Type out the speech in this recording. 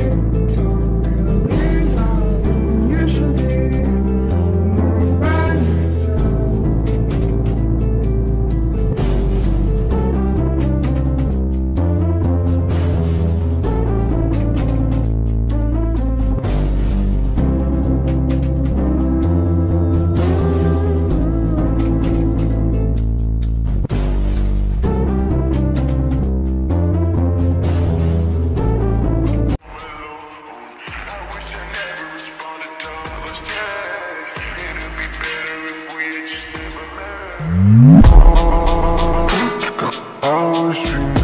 end. I wish you